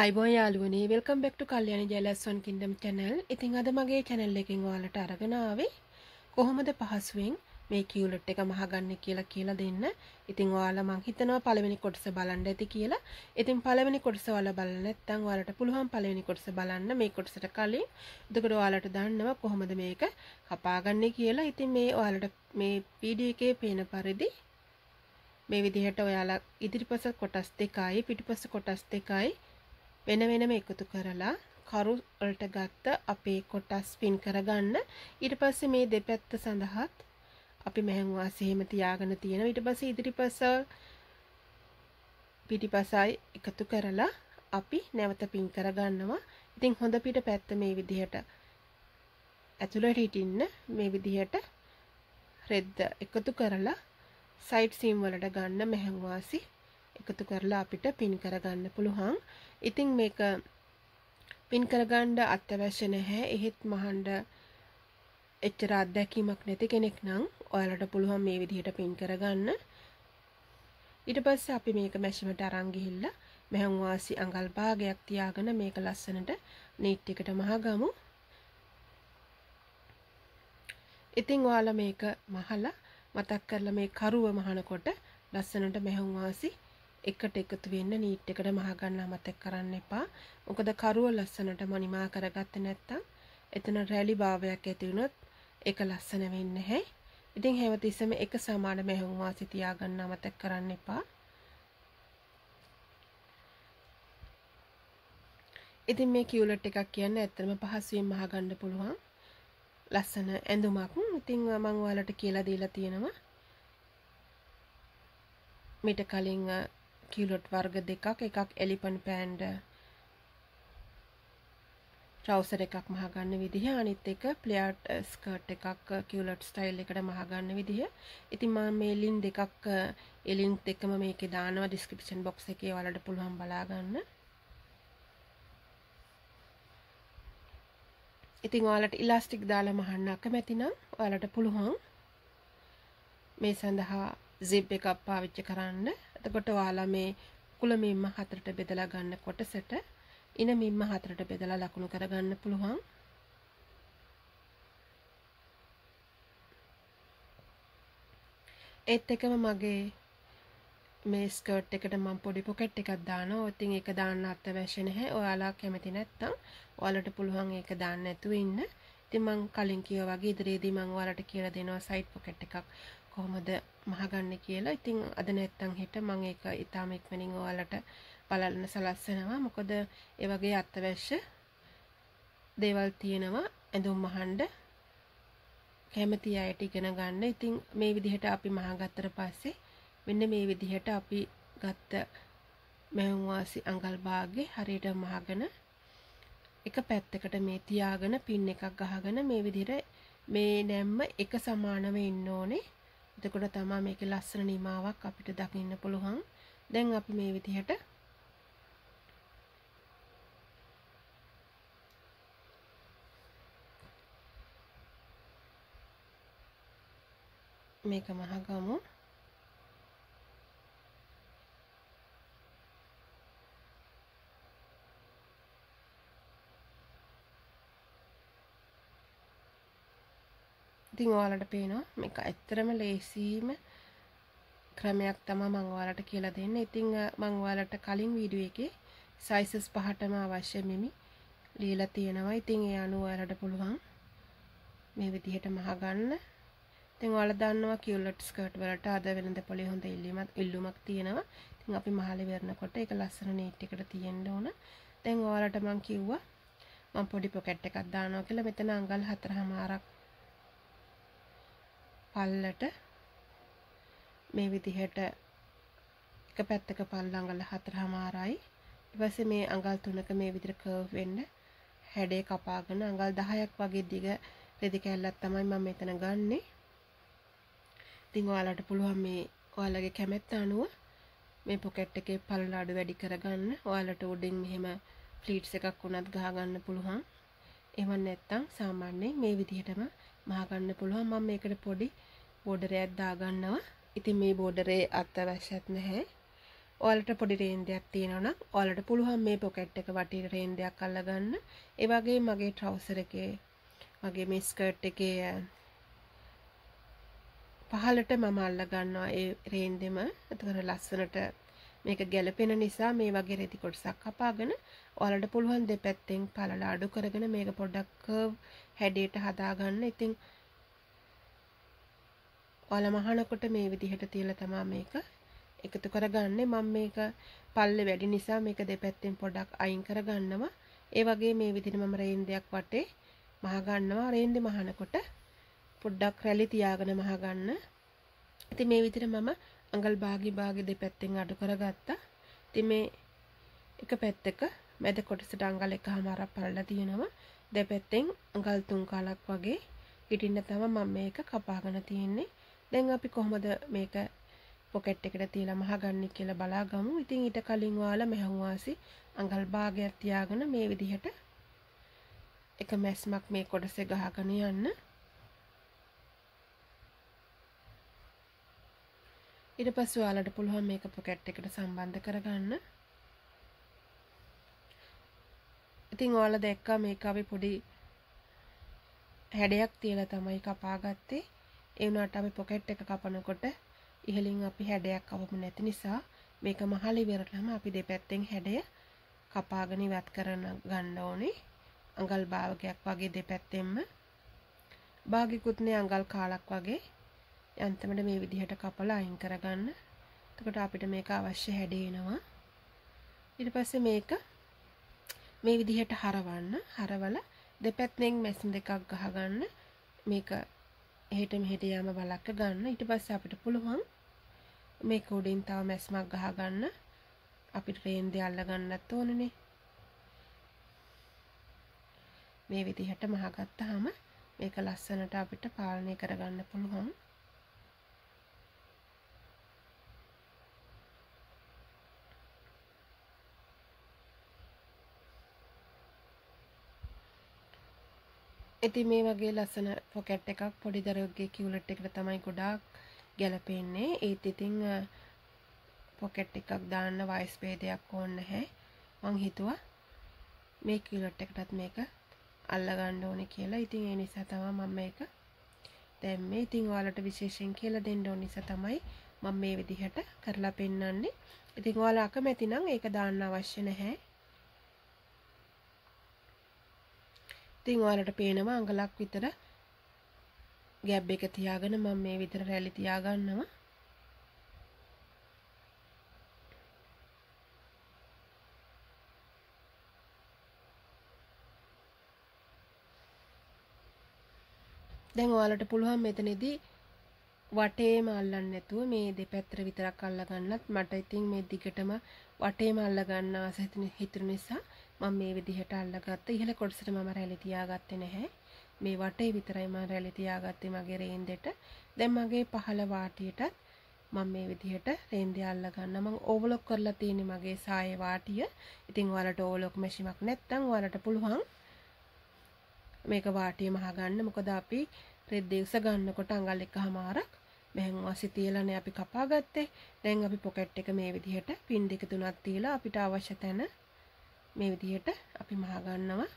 අයිබෝන් යාළුවනේ වෙල්කම් බෙක් ටු කල්යනි ජයලස්වන් කින්ඩම් චැනල් ඉතින් අද මගේ චැනල් එකකින් ඔයාලට අරගෙන ආවේ කොහොමද පහසුවෙන් මේ කියුලට් එක මහගන්න කියලා කියලා දෙන්න. ඉතින් ඔයාලා මං හිතනවා පළවෙනි කොටස බලන්න ඇති කියලා. ඉතින් පළවෙනි කොටස ඔයාලා බලන්න නැත්නම් ඔයාලට පුළුවන් පළවෙනි කොටස බලන්න. මේ කොටසට කලින් එතකොට ඔයාලට දන්නවා කොහොමද මේක කපාගන්නේ කියලා. ඉතින් මේ ඔයාලට මේ වීඩියෝ එකේ පේන පරිදි මේ විදිහට ඔයාලා ඉදිරිපස කොටස් දෙකයි පිටිපස කොටස් දෙකයි වෙන වෙනම එකතු කරලා කරු වලට ගත්ත අපේ කොටස් පින් කරගන්න. ඊට පස්සේ මේ දෙපැත්ත සඳහාත් අපි මෙහෙන් වාසෙහෙම තියාගෙන තියෙනවා. ඊට පස්සේ ඉදිරිපස පිටිපසයි එකතු කරලා අපි නැවත පින් කරගන්නවා. ඉතින් හොඳ පිට පැත්ත මේ විදිහට ඇතුළට හිටින්න මේ විදිහට රෙද්ද එකතු කරලා සයිඩ් සීම් වලට ගන්න මෙහෙන්වාසි එකතු කරලා අපිට පින් කරගන්න පුළුවන්. ඉතින් මේක පින් කරගන්න අත්‍යවශ්‍ය නැහැ. එහෙත් මහන්ඩ එච්චර අත්දැකීමක් නැති කෙනෙක් නම් ඔයාලට පුළුවන් මේ විදිහට පින් කරගන්න. ඊට පස්සේ අපි මේක මැෂිමට අරන් ගිහිල්ලා මෙහන් වාසි අඟල් භාගයක් තියාගෙන මේක ලස්සනට නීට් එකට මහගමු. ඉතින් ඔයාලා මේක මහලා මතක් කරලා මේ කරුව මහනකොට ලස්සනට මෙහුම් වාසි එකට එකතු වෙන්න නීට් එකට මහගන්න අමතක කරන්න එපා. මොකද කරුව ලස්සනට මනිමා කරගත්තේ නැත්තම් එතන රැලි භාවයක් ඇති වුණොත් ඒක ලස්සන වෙන්නේ නැහැ. ඉතින් හැමතිස්සෙම එක සමාන මැහුම් වාසි තියාගන්න අමතක කරන්න එපා. ඉතින් මේ කියුලට් එකක් කියන්න ඇත්තම පහසුවෙන් මහගන්න පුළුවන්. ලස්සන ඇඳුමක්. ඉතින් මම ඔයාලට කියලා දීලා තියෙනවා. මීට කලින් කියලොට් වර්ග දෙකක් එකක් එලිපන් පෑන්ඩ ට්‍රවසර එකක් මහගන්න විදිහ අනිත් එක ප්ලයාට් ස්කර්ට් එකක් කියලට් ස්ටයිල් එකට මහගන්න විදිහ. ඉතින් මා මේ ලින් දෙකක් එලින් දෙකම මේක දානවා ඩිස්ක්‍රපෂන් බොක්ස එකේ වලට පුළුවන් බලාගන්න. ඉතින් ඔයාලට ඉලාස්ටික් දාලා මහන්න අකමැතිනම් ඔයාලට පුළුවන්. මේ සඳහා සිබ් එකක් පාවිච්චි කරන්න. එතකොට ඔයාලා මේ කුල මිම්ම හතරට බෙදලා ගන්න කොටසට ඉන මිම්ම හතරට බෙදලා ලකුණු කරගන්න පුළුවන්. ඒත් එකම මගේ මේ ස්කර්ට් එකට මම පොඩි පොකට් එකක් දානවා. ඉතින් ඒක දාන්න අත්‍යවශ්‍ය නැහැ. ඔයාලා කැමති නැත්නම් ඔයාලට පුළුවන් ඒක දාන්න නැතුව ඉන්න. ඉතින් මම කලින් කිව්වා වගේ ඉදිරියේදී මම ඔයාලට කියලා දෙනවා සයිඩ් පොකට් එකක් කොහොමද මහගන්න කියලා. ඉතින් අද නැත්තං හිට මං ඒක ඉතාම ඉක්මනින් ඔයාලට බලන්න සලස්සනවා. මොකද ඒ වගේ අත්‍යවශ්‍ය දේවල් තියෙනවා. ඇඳුම් මහන්ඩ කැමති අයට ඉගෙන ගන්න. ඉතින් මේ විදිහට අපි මහගත්තර පස්සේ මෙන්න මේ විදිහට අපි ගත්ත මැවුම්වාසි අඟල් භාග්‍ය හරියට මහගෙන එක පැත්තකට මේ තියාගෙන පින් එකක් ගහගෙන මේ විදිහට මේ නැම්ම එක සමානව ඉන්න ඕනේ. එතකොට තමා මේක ලස්සන නිමාවක් අපිට දකින්න පුළුවන්. දැන් අපි මේ විදිහට මේක මහගමු. ඉතින් ඔයාලට පේනවා මේක ඇත්තරම ලේසිම ක්‍රමයක් තමයි මම ඔයාලට කියලා දෙන්න. ඉතින් මම ඔයාලට කලින් වීඩියෝ එකේ සයිසස් පහටම අවශ්‍ය මෙමි ලියලා තියෙනවා. ඉතින් ඒ අනුව ඔයාලට පුළුවන් මේ විදිහට මහගන්න. ඉතින් ඔයාලා දන්නවා කියුලට් ස්කර්ට් වලට අද වෙනද පොලේ හොඳ ඉල්ලීමක් ඉල්ලුමක් තියෙනවා. ඉතින් අපි මහලේ වෙරනකොට ඒක ලස්සන නීට් එකට තියෙන්න ඕන. දැන් ඔයාලට මම කිව්වා මම පොඩි පොකට් එකක් දානවා කියලා මෙතන අඟල් 4මාරක් පල්ලට මේ විදිහට එක පැත්තක පල්ල අඟල හතර හමාරයි ඉවසේ මේ අඟල් තුනක මේ විදිර කර්ව් වෙන්න හැඩේ කපාගෙන අඟල් දහයක් වගේ දිග රෙදි කැල්ලත් තමයි මම මෙතන ගන්නෙ. ඉතින් ඔයාලට පුළුවන් මේ ඔයාලගේ කැමැත්ත අනුව මේ පොකෙට් එකේ පල්ල අඩු වැඩි කරගන්න. ඔයාලට උඩින් මෙහෙම ෆ්ලීට්ස් එකක් වුණත් ගහගන්න පුළුවන්. එහෙම නැත්නම් සාමාන්‍යයෙන් මේ විදිහටම මහගන්න පුළුවන් මම මේකට පොඩි බෝඩරයක් දාගන්නවා ඉතින් මේ බෝඩරේ අත්‍යවශ්‍යත් නැහැ ඔයාලට පොඩි රේන්දයක් තියෙනවා නම් ඔයාලට පුළුවන් මේ පොකට් එක වටේට රේන්දයක් අල්ලගන්න. ඒ වගේ මගේ ට්‍රවුසර් එකේ මගේ මේ ස්කර්ට් එකේ පහලට මම අල්ලගන්නවා ඒ රේන්දෙම. එතකොට ලස්සනට මේක ගැලපෙන නිසා මේ වගේ රෙදි කොටසක් කපාගෙන ඔයාලට පුළුවන් දෙපැත්තෙන් පළල අඩු කරගෙන මේක පොඩ්ඩක් කර්ව් හැඩයට හදාගන්න. ඉතින් ඔයාලා මහනකොට මේ විදිහට තියලා තමයි මේක එකතු කරගන්නේ. මම මේක පල්ලේ වැඩි නිසා මේක දෙපැත්තෙන් පොඩ්ඩක් අයින් කරගන්නවා. ඒ වගේ මේ විදිහට මම රේන්දයක් වටේ මහ ගන්නවා. රේන්දේ මහනකොට පොඩ්ඩක් රැලි තියාගෙන මහ ගන්න. ඉතින් මේ විදිහට මම අඟල් භාගි භාගි දෙපැත්තෙන් අඩු කරගත්තා. ඉතින් මේ එක පැත්තක මැද කොටසට අඟල් එකමාරක් පළලා තියෙනවා. දෙපැත්තෙන් අඟල් තුන් කාලක් වගේ හිටින්න තමයි මම මේක කපාගෙන තියෙන්නේ. දැන් අපි කොහොමද මේක පොකට් එකට තියලා මහගන්නේ කියලා බලාගමු. ඉතින් ඊට කලින් ඔයාලා මෙහුම් වාසි අඟල් භාගයක් තියාගෙන මේ විදිහට එක මැස්මක් මේ කොටසේ ගහගෙන යන්න. ඊට පස්සේ ඔයාලට පුළුවන් මේක පොකට් එකට සම්බන්ධ කරගන්න. ඉතින් ඔයාලා දැක්කා මේක අපි පොඩි හැඩයක් තියලා තමයි කපාගත්තේ. ඒ වුණාට අපි පොකට් එක කපනකොට ඉහලින් අපි හැඩයක් කවපු නැති නිසා මේක මහල ඉවරටම අපි දෙපැත්තෙන් හැඩය කපාගෙන ඉවත් කරන ගන්න ඕනේ. අඟල් භාගයක් වගේ දෙපැත්තෙන්ම භාගිකුත් නේ අඟල් කාලක් වගේ යන්තමට මේ විදිහට කපලා අයින් කරගන්න. එතකොට අපිට මේක අවශ්‍ය හැඩ එනවා. ඊට පස්සේ මේක මේ විදිහට හරවන්න. හරවලා දෙපැත්තෙන් මැසින් දෙකක් ගහගන්න. මේක එහෙට මෙහෙට යාම බලක්ක ගන්න. ඊට පස්සේ අපිට පුළුවන් මේක උඩින් තව මැස්මක් ගහගන්න. අපිට රේන්දේ අල්ල ගන්නත් ඕනනේ. මේ විදිහට මහගත්තාම මේක ලස්සනට අපිට පාලනය කරගන්න පුළුවන්. ඉතින් මේ වගේ ලස්සන පොකට් එකක් පොඩි දරුවෙක්ගේ කිව්ලට් එකට තමයි ගොඩාක් ගැලපෙන්නේ. ඒත් ඉතින් පොකට් එකක් දාන්න වයිස් ભેදයක් ඕනේ නැහැ. මං හිතුවා මේ කිව්ලට් එකටත් මේක අල්ලගන්න ඕනේ කියලා. ඉතින් ඒ නිසා තමයි මම මේක දැම්මේ. ඉතින් ඔයාලට විශේෂයෙන් කියලා දෙන්න ඕන නිසා තමයි මම මේ විදිහට කරලා පෙන්වන්නේ. ඉතින් ඔයාලා අකමැති නම් ඒක දාන්න අවශ්‍ය නැහැ. ඉතින් ඔයාලට පේනවා අඟලක් විතර ගැබ් එක තියාගෙන මම මේ විතර රැලි තියාගන්නවා. දැන් ඔයාලට පුළුවන් මෙතනදී වටේම අල්ලන්න නැතුව මේ දෙපැත්තට විතරක් අල්ලගන්නත් මට ඉතින් මේ දිගටම වටේම අල්ලගන්න ආස හිතුන නිසා මම මේ විදිහට අල්ලගත්ත. ඉහළ කොටසට මම රැලි තියාගත්තේ නැහැ. මේ වටේ විතරයි මම රැලි තියාගත්තේ මගේ රේන්දෙට. දැන් මගේ පහළ වාටියටත් මම මේ විදිහට රේන්දය අල්ලගන්න. මම ඕවලොක් කරලා තියෙන්නේ මගේ සායේ වාටිය. ඉතින් ඔයාලට ඕවලොක් මැෂිමක් නැත්නම් ඔයාලට පුළුවන් මේක වාටිය මහගන්න මොකද අපි රෙද්දේ උස ගන්නකොට අඟල් එකමාරක් මෙහෙන් වාසි තියලානේ අපි කපා ගත්තේ. දැන් අපි පොකට් එක මේ විදිහට පින් දෙක තුනක් තියලා අපිට අවශ්‍ය තැන මේ විදිහට අපි මහ ගන්නවා.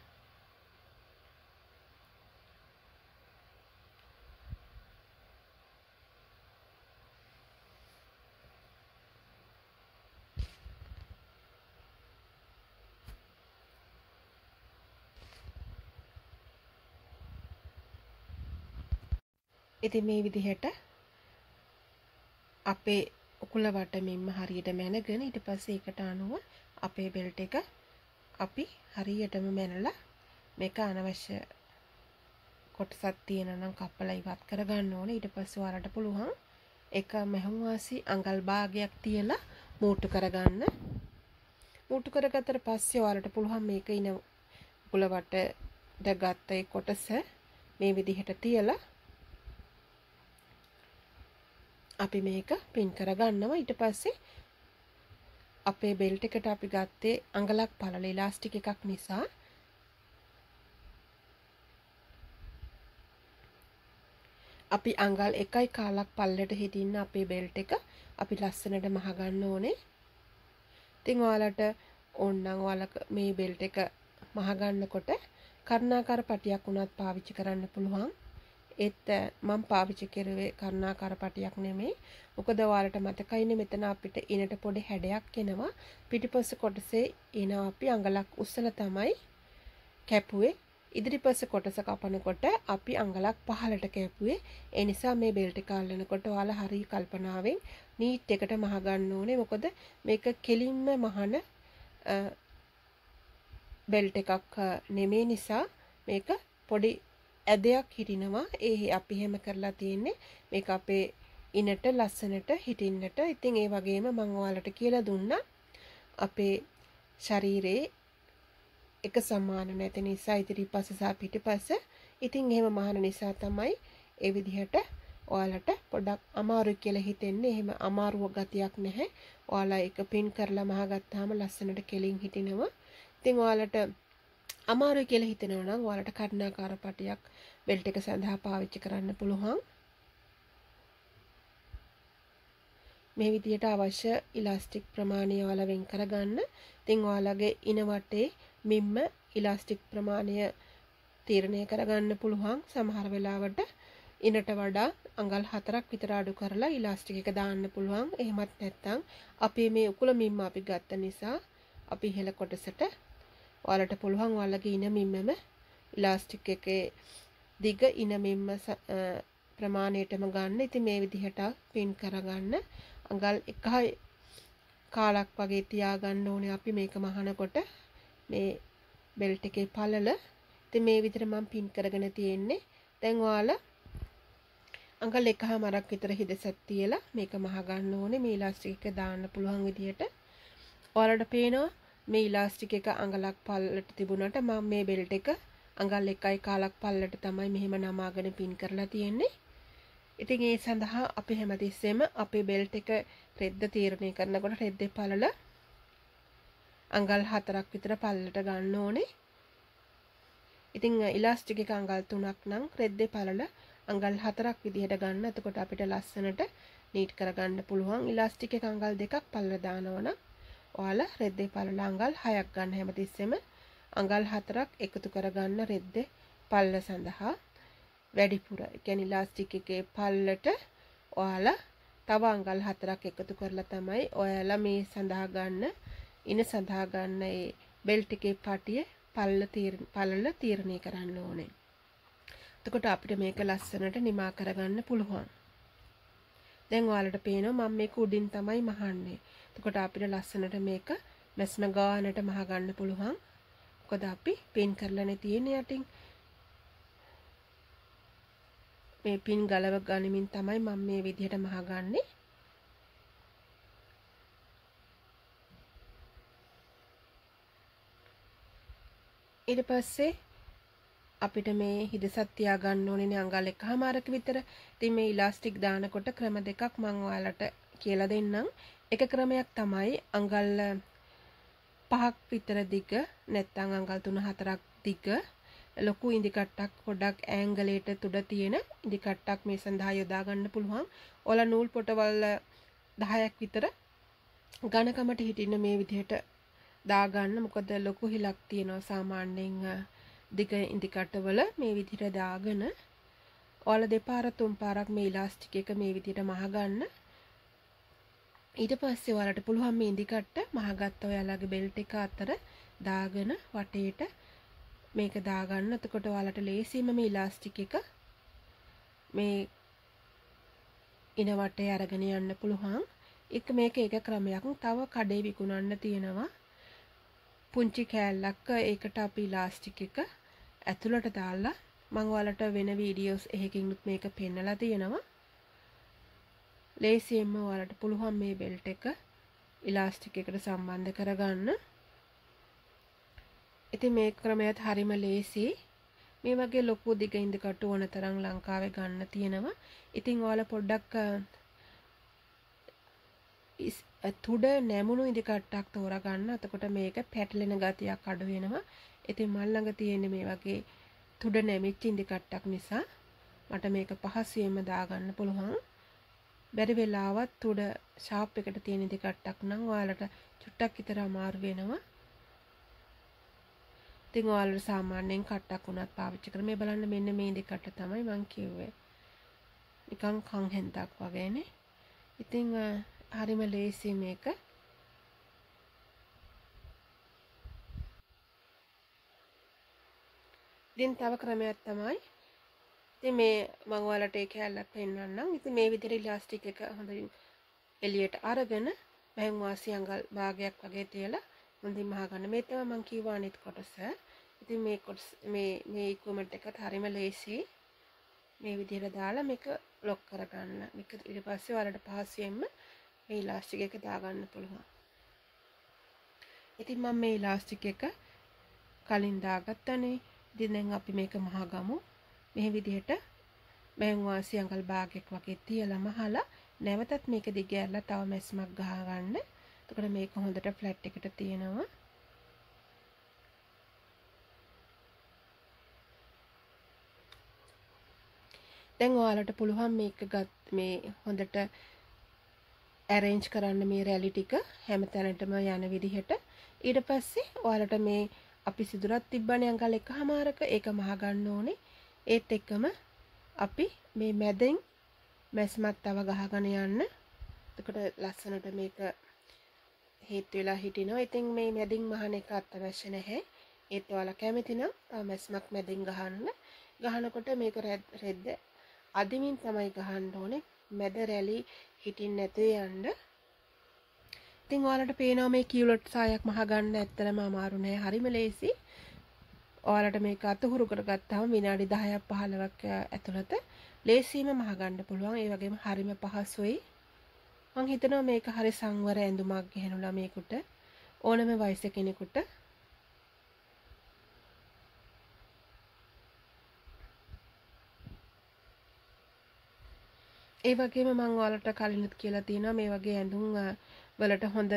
ඉතින් මේ විදිහට අපේ උකුල වටමින්ම හරියට මැනගෙන ඊට පස්සේ ඒකට අනුව අපේ බෙල්ට් එක අපි හරියටම මැනලා මේක අනවශ්‍ය කොටසක් තියෙන නම් කප්පලා ඉවත් කරගන්න ඕනේ. ඊට පස්සේ ඔයාලට පුළුවන් එක මෙහුම් වාසි අඟල් භාගයක් තියලා මූට්ටු කරගන්න. මූට්ටු කරගත්තට පස්සේ ඔයාලට පුළුවන් මේක ඉන උකුලවට දගත්ත ඒ කොටස මේ විදිහට තියලා අපි මේක පින් කරගන්නවා. ඊට පස්සේ අපේ බෙල්ට් එකට අපි ගත්තේ අඟලක් පළල ඉලාස්ටික් එකක් නිසා අපි අඟල් එකයි කාලක් පල්ලට හිටින්න අපේ බෙල්ට් එක අපි ලස්සනට මහගන්න ඕනේ ඉතින් ඔයාලට ඕන්නම් ඔයාලක මේ බෙල්ට් එක මහගන්නකොට කරුණාකර පටියක් වුණත් පාවිච්චි කරන්න පුළුවන්. ඒත් මම පාවිච්චි කරුවේ කරුණාකර පටියක් නෙමෙයි. මොකද ඔයාලට මතකයිනේ මෙතන අපිට ඉනට පොඩි හැඩයක් එනවා. පිටිපස්ස කොටසේ ඉන අපි අඟලක් උස්සලා තමයි කැපුවේ. ඉදිරිපස්ස කොටස කපනකොට අපි අඟලක් පහලට කැපුවේ. ඒ නිසා මේ බෙල්ට් එක අල්ලනකොට ඔයාලා හරි කල්පනාවෙන් නීට් එකට මහගන්න ඕනේ. මොකද මේක කෙලින්ම මහන බෙල්ට් එකක් නෙමේ නිසා මේක පොඩි ඇදයක් හිටිනවා. ඒ අපි එහෙම කරලා තියෙන්නේ මේක අපේ ඉනට ලස්සනට හිටින්නට. ඉතින් ඒ වගේම මම ඔයාලට කියලා දුන්නා අපේ ශරීරයේ එක සමාන නැති නිසා ඉදිරිපස සහ පිටිපස ඉතින් එහෙම මහන නිසා තමයි ඒ විදිහට ඔයාලට පොඩක් අමාරුයි කියලා හිතෙන්නේ. එහෙම අමාරුව ගතියක් නැහැ. ඔයාලා එක පින් කරලා මහගත්තාම ලස්සනට කෙලින් හිටිනවා. ඉතින් ඔයාලට අමාරුයි කියලා හිතෙනවා නම් ඔයාලට කර්ණාකාර පටියක් බෙල්ට් එක සඳහා පාවිච්චි කරන්න පුළුවන්. මේ විදියට අවශ්‍ය ඉලාස්ටික් ප්‍රමාණය ඔයාලා වෙන් කරගන්න. ඉතින් ඔයාලගේ ඉන වටේ මිම්ම ඉලාස්ටික් ප්‍රමාණය තීරණය කරගන්න පුළුවන් සමහර වෙලාවට ඉනට වඩා අඟල් හතරක් විතර අඩු කරලා ඉලාස්ටික් එක දාන්න පුළුවන්. එහෙමත් නැත්නම් අපි මේ උකුල මිම්ම අපි ගත්ත නිසා අපි ඉහළ කොටසට ඔයාලට පුළුවන් ඔයාලගේ ඉන මිම්මම ඉලාස්ටික් එකේ දිග ඉන මිම්ම ප්‍රමාණයටම ගන්න. ඉතින් මේ විදිහට පින් කරගන්න. අඟල් එකයි කාලක් වගේ තියාගන්න ඕනේ අපි මේක මහනකොට. මේ බෙල්ට් එකේ පළල. ඉතින් මේ විදිහට මම පින් කරගෙන තියෙන්නේ. දැන් ඔයාලා අඟල් එකහමාරක් විතර හිදසක් තියලා මේක මහ ගන්න ඕනේ. මේ ඉලාස්ටික් එක දාන්න පුළුවන් විදිහට. ඔයාලට පේනවා මේ ඉලාස්ටික් එක අඟලක් පල්ලට තිබුණාට මම මේ බෙල්ට් එක අඟල් එකයි කාලක් පල්ලට තමයි මෙහෙම නමාගෙන පින් කරලා තියෙන්නේ ඉතින් ඒ සඳහා අපි හැමතිස්සෙම අපේ බෙල්ට් එක රෙද්ද තීරණය කරනකොට රෙද්දේ පළල අඟල් හතරක් විතර පල්ලට ගන්න ඕනේ. ඉතින් ඉලාස්ටික් එක අඟල් 3ක් නම් රෙද්දේ පළල අඟල් හතරක් විදිහට ගන්න. එතකොට අපිට ලස්සනට නීට් කරගන්න පුළුවන්. ඉලාස්ටික් එක අඟල් දෙකක් පල්ල දානවනම් ඔයාලා රෙද්දේ පළල අඟල් 6ක් ගන්න හැමතිස්සෙම අඟල් හතරක් එකතු කරගන්න රෙද්දේ පල්ල සඳහා වැඩිපුර. ඒ කියන්නේ ඉලාස්ටික් එකේ පල්ලට ඔයාලා තව අඟල් හතරක් එකතු කරලා තමයි ඔයාලා මේ සඳහා ගන්න ඉන සඳහා ගන්න ඒ බෙල්ට් එකේ පටිය පල්ල පළල තීරණය කරන්න ඕනේ. එතකොට අපිට මේක ලස්සනට නිමා කරගන්න පුළුවන්. දැන් ඔයාලට පේනවා මම මේක උඩින් තමයි මහන්නේ. එතකොට අපිට ලස්සනට මේක මැස්ම ගානට මහ ගන්න පුළුවන්. මොකද අපි පින් කරලානේ තියෙන්නේ යටින්. මේ පින් ගලව ගනිමින් තමයි මම මේ විදිහට මහගන්නේ. ඊට පස්සේ අපිට මේ හිදසත් තියාගන්න ඕනේ අඟල් එකමාරක විතර. ඉතින් මේ ඉලාස්ටික් දානකොට ක්‍රම දෙකක් මම ඔයාලට කියලා දෙන්නම්. එක ක්‍රමයක් තමයි අඟල් පහක් විතර දිග නැත්නම් අඟල් 3-4ක් දිග ලොකු ඉදි කට්ටක් පොඩක් ඈංගලයට තුඩ තියෙන ඉදි කට්ටක් මේ සඳහා යොදා ගන්න පුළුවන්. ඔයාලා නූල් පොටවල් 10ක් විතර ඝනකමට හිටින්න මේ විදිහට දාගන්න මොකද ලොකු හිලක් තියෙනවා සාමාන්‍යයෙන් දිග ඉදි කටවල මේ විදිහට දාගෙන. ඔයාලා දෙපාර තුන් පාරක් මේ ඉලාස්ටික් එක මේ විදිහට මහගන්න ඊට පස්සේ ඔයාලට පුළුවන් මේ ඉදි කට්ට මහගත්ත ඔයාලගේ බෙල්ට් එක අතර දාගෙන වටේට මේක දාගන්න. එතකොට ඔයාලට ලේසියෙන්ම මේ ඉලාස්ටික් එක මේ ඉන වටේ අරගෙන යන්න පුළුවන්. එක මේක එක ක්‍රමයක්. තව කඩේ විකුණන්න තියෙනවා. පුංචි කෑල්ලක් ඒකට අපි ඉලාස්ටික් එක ඇතුළට දාලා මම ඔයාලට වෙන වීඩියෝස් එකකින්ුත් මේක පෙන්නලා තියෙනවා. ලේසියෙන්ම ඔයාලට පුළුවන් මේ බෙල්ට් එක ඉලාස්ටික් එකට සම්බන්ධ කරගන්න. ඉතින් මේ ක්‍රමයත් හරිම ලේසි. මේ වගේ ලොකු දිග ඉඳකටු ඕන තරම් ලංකාවේ ගන්න තියෙනවා. ඉතින් ඔයාලා පොඩ්ඩක් තුඩ නැමුණු ඉදිකට්ටක් තෝරගන්න. එතකොට මේක පැටලෙන ගතියක් අඩු වෙනවා. ඉතින් මල් ළඟ තියෙන්නේ මේ වගේ තුඩ නැමිච්ච ඉදිකට්ටක් නිසා මට මේක පහසුවෙන්ම දාගන්න පුළුවන්. බැරි වෙලාවත් උඩ ෂාප් එකට තියෙන ඉදි කට්ටක් නම් ඔයාලට චුට්ටක් විතර අමාරු වෙනවා. ඉතින් ඔයාලට සාමාන්‍යයෙන් කට්ටක් උනත් පාවිච්චි කරලා මේ බලන්න මෙන්න මේ ඉදි කට්ට තමයි මං කිව්වේ. නිකන් කන් හෙන්දක් වගේනේ. ඉතින් හරිම ලේසි මේක. ඉතින් තව ක්‍රමයක් තමයි ඉතින් මේ මම ඔයාලට ඒ කැලලක් පෙන්වන්නම්. ඉතින් මේ විදිහට ඉලාස්ටික් එක හොඳින් එළියට අරගෙන මහෙන් වාසි අඟල් භාගයක් වගේ තියලා හොඳින් මහගන්න. මේ තමයි මම කිව්ව අනිත් කොටස. ඉතින් මේ කොටස මේ මේ ඉක්විප්මන්ට් එකත් හරිම ලේසි. මේ විදිහට දාලා මේක ලොක් කරගන්න. මේක ඊට පස්සේ ඔයාලට පහසුවෙන්ම මේ ඉලාස්ටික් එක දාගන්න පුළුවන්. ඉතින් මම මේ ඉලාස්ටික් එක කලින් දාගත්තනේ. ඉතින් දැන් අපි මේක මහගමු. මේ විදිහට මෑන් වාසි අඟල් භාගයක් වගේ තියලා මහලා නැවතත් මේක දිගෑරලා තව මැස්මක් ගහගන්න. එතකොට මේක හොඳට ෆ්ලැට් එකට තියෙනවා. දැන් ඔයාලට පුළුවන් මේක ගත් මේ හොඳට ඇරේන්ජ් කරන්න මේ රැලි ටික හැම තැනටම යන විදිහට ඊට පස්සේ ඔයාලට මේ අපි සිදුරත් තිබ්බනේ අඟල් එකමාරක ඒක මහගන්න ඕනේ ඒත් එක්කම අපි මේ මැදෙන් මැස්මත් තව ගහගෙන යන්න. එතකොට ලස්සනට මේක හේත් වෙලා හිටිනවා. ඉතින් මේ මැදින් මහන එක අත්‍යවශ්‍ය නැහැ. ඒත් ඔයාලා කැමති නම් තව මැස්මක් මැදින් ගහන්න. ගහනකොට මේක රෙද්ද අදිමින් තමයි ගහන්න ඕනේ. මැද රැලි හිටින් නැතුව යන්න. ඉතින් ඔයාලට පේනවා මේ කියුලට් සායක් මහගන්න ඇත්තටම අමාරු නෑ. හරිම ලේසි. ඔයාලට මේක අතහුරු කරගත්තාම විනාඩි 10ක් 15ක් ඇතුළත ලේසියෙන්ම මහගන්න පුළුවන්. ඒ වගේම හරිම පහසුයි. මං හිතනවා මේක හරි සංවර ඇඳුමක් ගෙහනු ළමයෙකුට ඕනම වයස කෙනෙකුට ඒ වගේම මං ඔයාලට කලිනුත් කියලා තියෙනවා මේ වගේ ඇඳුම් වලට හොඳ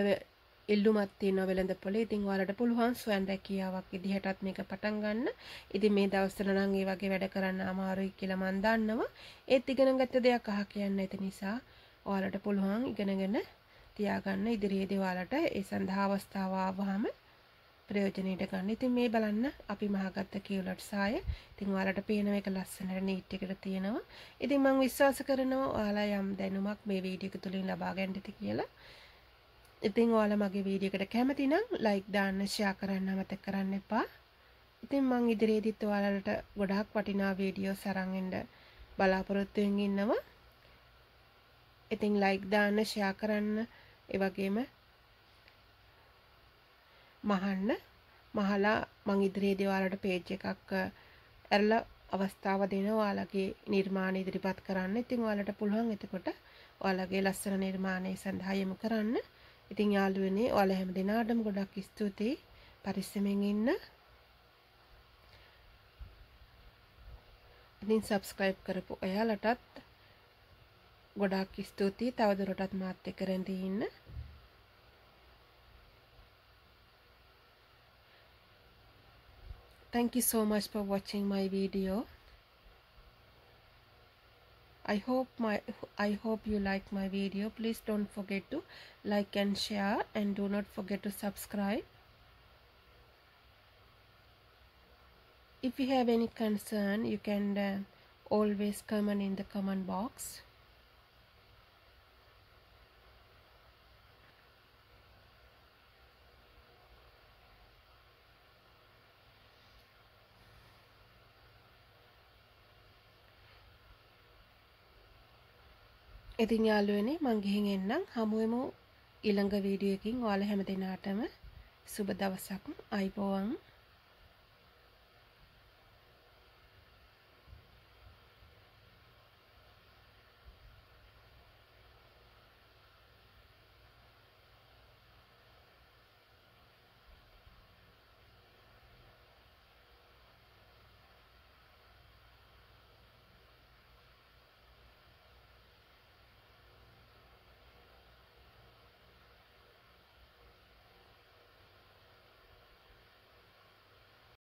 ඉල්ලුමක් තියෙනවා වෙළඳපොලේ. ඉතින් ඔයාලට පුළුවන් ස්වයං රැකියාවක් විදිහටත් මේක පටන් ගන්න. ඉතින් මේ දවස්වල නම් ඒ වගේ වැඩ කරන්න අමාරුයි කියලා මම දන්නවා. ඒත් ඉගෙන ගත්ත දෙයක් අහ කියන්න ඇති නිසා ඔයාලට පුළුවන් ඉගෙනගෙන තියාගන්න ඉදිරියේදී ඔයාලට ඒ සඳහා අවස්ථාව ආවහම ප්‍රයෝජනෙට ගන්න. ඉතින් මේ බලන්න අපි මහගත්ත කියුලට් සාය. ඉතින් ඔයාලට පේන එක ලස්සනට නීට් එකට තියෙනවා. ඉතින් මම විශ්වාස කරනවා ඔයාලා යම් දැනුමක් මේ වීඩියෝ එක තුලින් ලබා ගන්නට කියලා. ඉතින් ඔයාලා මගේ වීඩියෝ එකට කැමති නම් ලයික් දාන්න ෂෙයා කරන්න අමතක කරන්න එපා. ඉතින් මං ඉදිරියේදීත් ඔයාලට ගොඩාක් වටිනා වීඩියෝස් අරන් එන්න බලාපොරොත්තු වෙමින් ඉන්නවා. ඉතින් ලයික් දාන්න ෂෙයා කරන්න ඒ වගේම මහන්න මහලා මං ඉදිරියේදී ඔයාලට පේජ් එකක් ඇරලා අවස්ථාව දෙන ඔයාලගේ නිර්මාණ ඉදිරිපත් කරන්න. ඉතින් ඔයාලට පුළුවන් එතකොට ඔයාලගේ ලස්සන නිර්මාණය සඳහා යොමු කරන්න. ඉතින් යාළුවනේ ඔයාලා හැම දිනාටම ගොඩක් ස්තුතියි පරිස්සමෙන් ඉන්න. ඉතින් subscribe කරපු ඔයාලටත් ගොඩාක් ස්තුතියි තවදුරටත් මාත් එක්ක රැඳී ඉන්න. Thank you so much for watching my video. I hope my i hope you like my video. Please don't forget to like and share and do not forget to subscribe. If you have any concern you can uh, always comment in the comment box ඉතින් යාළුවනේ මං ගිහින් එන්නම්. හමුවෙමු ඊළඟ video එකකින් ඔයාලා හැම දිනාටම සුබ දවසක්. අයිබෝවන්.